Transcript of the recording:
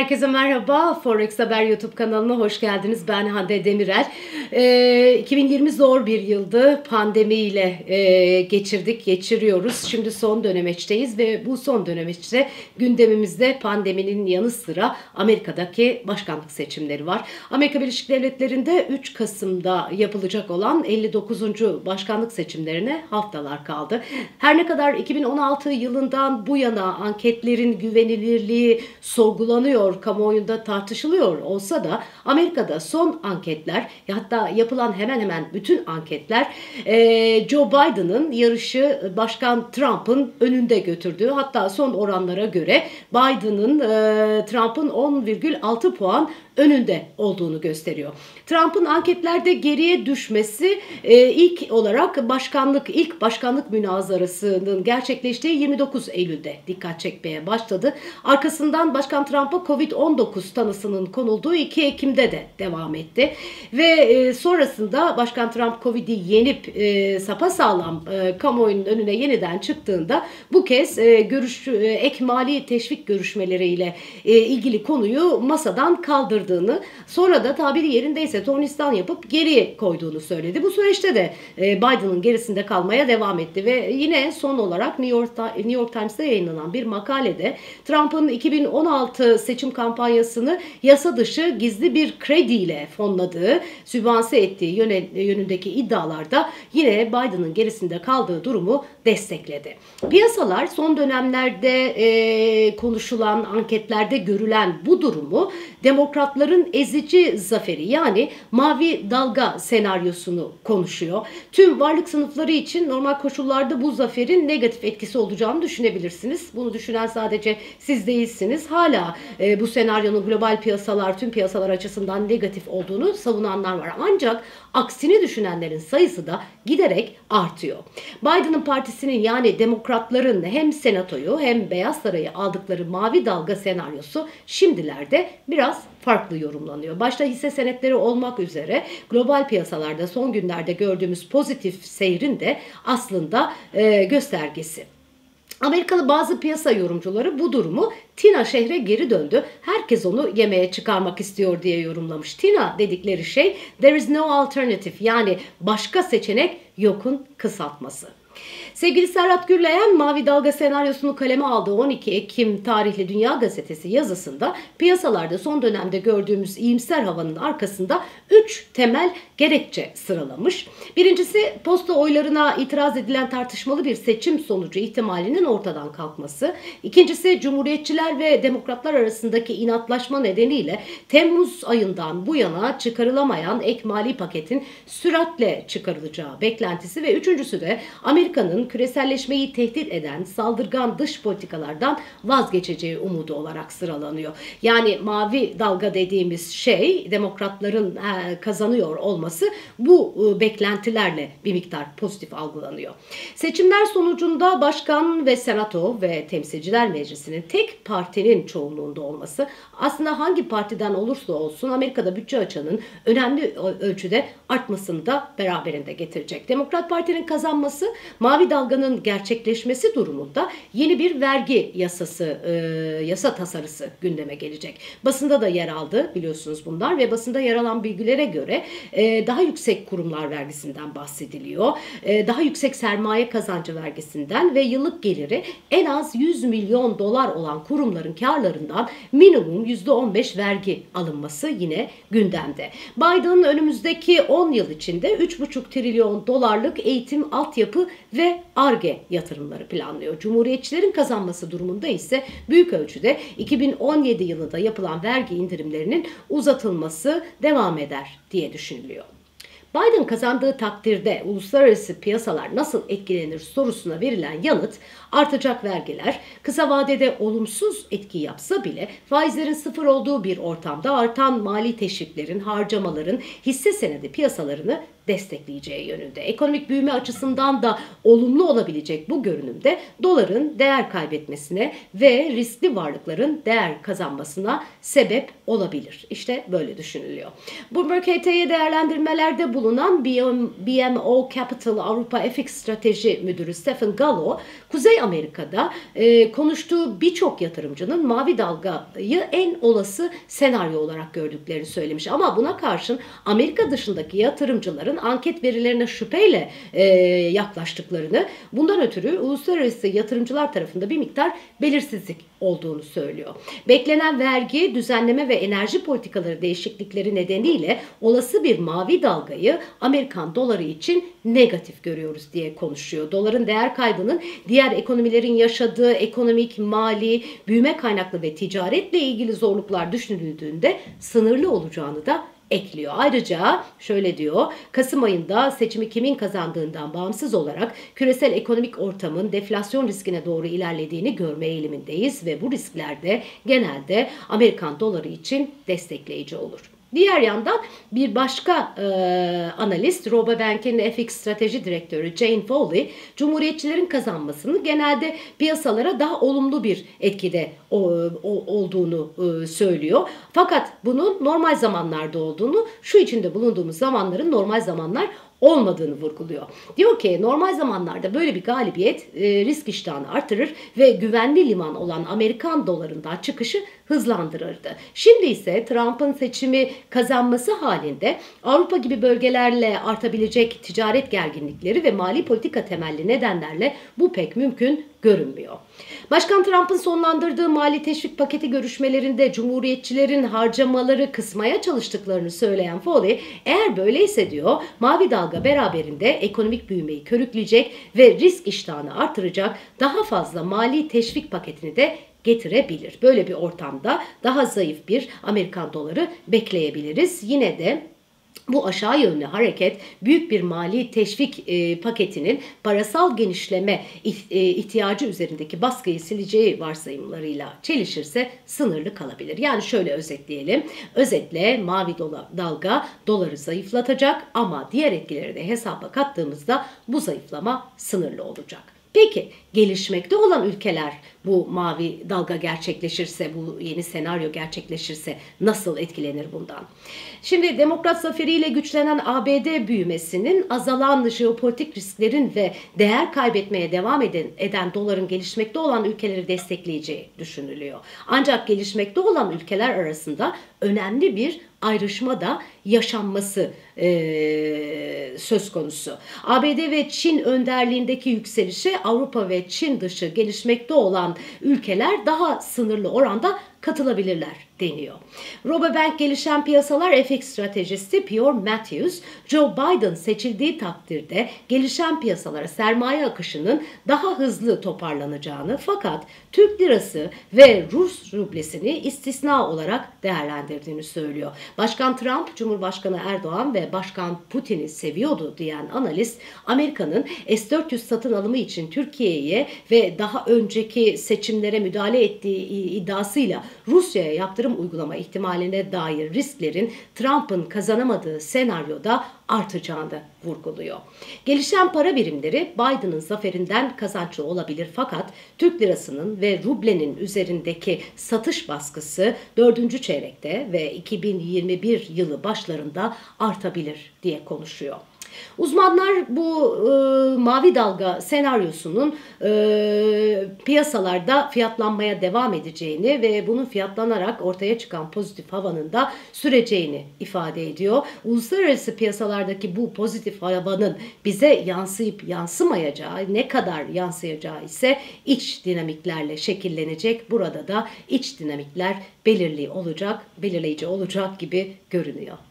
Herkese merhaba. Forex Haber YouTube kanalına hoş geldiniz. Ben Hande Demirel. Ee, 2020 zor bir yıldı. Pandemiyle e, geçirdik, geçiriyoruz. Şimdi son dönemeçteyiz ve bu son dönemeçte gündemimizde pandeminin yanı sıra Amerika'daki başkanlık seçimleri var. Amerika Birleşik Devletleri'nde 3 Kasım'da yapılacak olan 59. başkanlık seçimlerine haftalar kaldı. Her ne kadar 2016 yılından bu yana anketlerin güvenilirliği sorgulanıyor, kamuoyunda tartışılıyor olsa da Amerika'da son anketler hatta yapılan hemen hemen bütün anketler e, Joe Biden'ın yarışı Başkan Trump'ın önünde götürdüğü hatta son oranlara göre Biden'ın e, Trump'ın 10,6 puan önünde olduğunu gösteriyor. Trump'ın anketlerde geriye düşmesi e, ilk olarak başkanlık ilk başkanlık münazarasının gerçekleştiği 29 Eylül'de dikkat çekmeye başladı. Arkasından Başkan Trump'a Covid-19 tanısının konulduğu 2 Ekim'de de devam etti. Ve e, sonrasında Başkan Trump Covid'i yenip e, sapasağlam e, kamuoyunun önüne yeniden çıktığında bu kez e, görüş e, ek mali teşvik görüşmeleriyle e, ilgili konuyu masadan kaldırdığını sonra da tabiri yerindeyse tornistan yapıp geriye koyduğunu söyledi. Bu süreçte de e, Biden'ın gerisinde kalmaya devam etti ve yine son olarak New York, New York Times'ta yayınlanan bir makalede Trump'ın 2016 seçim kampanyasını yasa dışı gizli bir krediyle fonladığı, sübvanse ettiği yönündeki iddialarda yine Biden'ın gerisinde kaldığı durumu destekledi. Piyasalar son dönemlerde e, konuşulan, anketlerde görülen bu durumu demokratların ezici zaferi yani mavi dalga senaryosunu konuşuyor. Tüm varlık sınıfları için normal koşullarda bu zaferin negatif etkisi olacağını düşünebilirsiniz. Bunu düşünen sadece siz değilsiniz. Hala e, bu senaryonun global piyasalar, tüm piyasalar açısından negatif olduğunu savunanlar var. Ancak aksini düşünenlerin sayısı da giderek artıyor. Biden'ın partisinin yani demokratların hem senatoyu hem Beyaz Saray'ı aldıkları mavi dalga senaryosu şimdilerde biraz farklı yorumlanıyor. Başta hisse senetleri olmak üzere global piyasalarda son günlerde gördüğümüz pozitif seyrin de aslında e, göstergesi. Amerikalı bazı piyasa yorumcuları bu durumu Tina şehre geri döndü. Herkes onu yemeğe çıkarmak istiyor diye yorumlamış. Tina dedikleri şey there is no alternative yani başka seçenek yokun kısaltması. Sevgili Serhat Gürleyen Mavi Dalga senaryosunu kaleme aldığı 12 Ekim tarihli Dünya Gazetesi yazısında piyasalarda son dönemde gördüğümüz iyimser havanın arkasında 3 temel gerekçe sıralamış. Birincisi posta oylarına itiraz edilen tartışmalı bir seçim sonucu ihtimalinin ortadan kalkması. İkincisi Cumhuriyetçiler ve Demokratlar arasındaki inatlaşma nedeniyle Temmuz ayından bu yana çıkarılamayan ek mali paketin süratle çıkarılacağı beklentisi ve üçüncüsü de Amerika'nın küreselleşmeyi tehdit eden saldırgan dış politikalardan vazgeçeceği umudu olarak sıralanıyor. Yani mavi dalga dediğimiz şey demokratların e, kazanıyor olması bu e, beklentilerle bir miktar pozitif algılanıyor. Seçimler sonucunda başkan ve senato ve temsilciler meclisinin tek partinin çoğunluğunda olması aslında hangi partiden olursa olsun Amerika'da bütçe açığının önemli ölçüde artmasını da beraberinde getirecek. Demokrat Parti'nin kazanması mavi dalganın gerçekleşmesi durumunda yeni bir vergi yasası, e, yasa tasarısı gündeme gelecek. Basında da yer aldı biliyorsunuz bunlar ve basında yer alan bilgilere göre e, daha yüksek kurumlar vergisinden bahsediliyor. E, daha yüksek sermaye kazancı vergisinden ve yıllık geliri en az 100 milyon dolar olan kurumların karlarından minimum %15 vergi alınması yine gündemde. Biden önümüzdeki 10 yıl içinde 3,5 trilyon dolarlık eğitim, altyapı ve ARGE yatırımları planlıyor. Cumhuriyetçilerin kazanması durumunda ise büyük ölçüde 2017 yılında yapılan vergi indirimlerinin uzatılması devam eder diye düşünülüyor. Biden kazandığı takdirde uluslararası piyasalar nasıl etkilenir sorusuna verilen yanıt artacak vergiler kısa vadede olumsuz etki yapsa bile faizlerin sıfır olduğu bir ortamda artan mali teşviklerin, harcamaların hisse senedi piyasalarını destekleyeceği yönünde. Ekonomik büyüme açısından da olumlu olabilecek bu görünümde doların değer kaybetmesine ve riskli varlıkların değer kazanmasına sebep olabilir. İşte böyle düşünülüyor. Bloomberg HT'ye değerlendirmelerde bu bulunan BMO Capital Avrupa FX Strateji Müdürü Stephen Gallo, Kuzey Amerika'da e, konuştuğu birçok yatırımcının mavi dalgayı en olası senaryo olarak gördüklerini söylemiş. Ama buna karşın Amerika dışındaki yatırımcıların anket verilerine şüpheyle e, yaklaştıklarını, bundan ötürü uluslararası yatırımcılar tarafında bir miktar belirsizlik olduğunu söylüyor. Beklenen vergi, düzenleme ve enerji politikaları değişiklikleri nedeniyle olası bir mavi dalgayı Amerikan doları için negatif görüyoruz diye konuşuyor. Doların değer kaybının diğer ekonomilerin yaşadığı ekonomik, mali, büyüme kaynaklı ve ticaretle ilgili zorluklar düşünüldüğünde sınırlı olacağını da ekliyor. Ayrıca şöyle diyor, Kasım ayında seçimi kimin kazandığından bağımsız olarak küresel ekonomik ortamın deflasyon riskine doğru ilerlediğini görme eğilimindeyiz ve bu risklerde genelde Amerikan doları için destekleyici olur. Diğer yandan bir başka e, analist Robobank'in FX strateji direktörü Jane Foley, Cumhuriyetçilerin kazanmasını genelde piyasalara daha olumlu bir etkide o, o, olduğunu e, söylüyor. Fakat bunun normal zamanlarda olduğunu, şu içinde bulunduğumuz zamanların normal zamanlar olmadığını vurguluyor. Diyor ki normal zamanlarda böyle bir galibiyet e, risk iştahını artırır ve güvenli liman olan Amerikan dolarından çıkışı hızlandırırdı. Şimdi ise Trump'ın seçimi kazanması halinde Avrupa gibi bölgelerle artabilecek ticaret gerginlikleri ve mali politika temelli nedenlerle bu pek mümkün görünmüyor. Başkan Trump'ın sonlandırdığı mali teşvik paketi görüşmelerinde cumhuriyetçilerin harcamaları kısmaya çalıştıklarını söyleyen Foley, eğer böyleyse diyor, mavi dalga beraberinde ekonomik büyümeyi körükleyecek ve risk iştahını artıracak daha fazla mali teşvik paketini de getirebilir. Böyle bir ortamda daha zayıf bir Amerikan doları bekleyebiliriz. Yine de bu aşağı yönlü hareket büyük bir mali teşvik e, paketinin parasal genişleme e, ihtiyacı üzerindeki baskıyı sileceği varsayımlarıyla çelişirse sınırlı kalabilir. Yani şöyle özetleyelim. Özetle mavi dola, dalga doları zayıflatacak ama diğer etkileri de hesaba kattığımızda bu zayıflama sınırlı olacak. Peki gelişmekte olan ülkeler bu mavi dalga gerçekleşirse, bu yeni senaryo gerçekleşirse nasıl etkilenir bundan? Şimdi demokrat zaferiyle güçlenen ABD büyümesinin azalan jeopolitik risklerin ve değer kaybetmeye devam eden, eden doların gelişmekte olan ülkeleri destekleyeceği düşünülüyor. Ancak gelişmekte olan ülkeler arasında önemli bir ayrışma da yaşanması e, söz konusu. ABD ve Çin önderliğindeki yükselişe Avrupa ve Çin dışı gelişmekte ülkeler daha sınırlı oranda katılabilirler deniyor. Robobank gelişen piyasalar FX stratejisti Pierre Matthews, Joe Biden seçildiği takdirde gelişen piyasalara sermaye akışının daha hızlı toparlanacağını fakat Türk lirası ve Rus rublesini istisna olarak değerlendirdiğini söylüyor. Başkan Trump, Cumhurbaşkanı Erdoğan ve Başkan Putin'i seviyordu diyen analist, Amerika'nın S-400 satın alımı için Türkiye'ye ve daha önceki seçimlere müdahale ettiği iddiasıyla Rusya'ya yaptırım uygulama ihtimaline dair risklerin Trump'ın kazanamadığı senaryoda artacağını vurguluyor. Gelişen para birimleri Biden'ın zaferinden kazançlı olabilir fakat Türk lirasının ve rublenin üzerindeki satış baskısı 4. çeyrekte ve 2021 yılı başlarında artabilir diye konuşuyor. Uzmanlar bu e, mavi dalga senaryosunun e, piyasalarda fiyatlanmaya devam edeceğini ve bunun fiyatlanarak ortaya çıkan pozitif havanın da süreceğini ifade ediyor. Uluslararası piyasalardaki bu pozitif havanın bize yansıyıp yansımayacağı, ne kadar yansıyacağı ise iç dinamiklerle şekillenecek. Burada da iç dinamikler belirli olacak, belirleyici olacak gibi görünüyor.